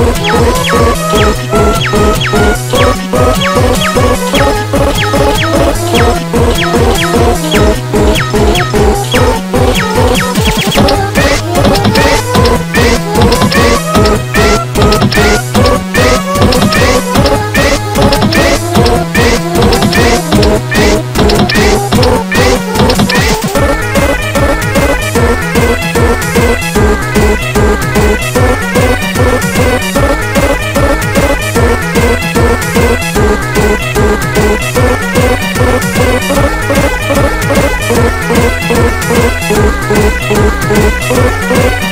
Oh, Oh.